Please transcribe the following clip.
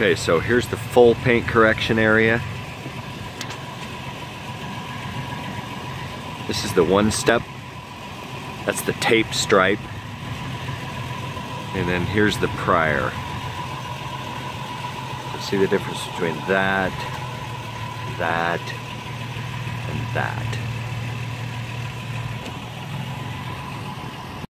Okay, so here's the full paint correction area. This is the one step. That's the tape stripe. And then here's the prior. See the difference between that, that, and that.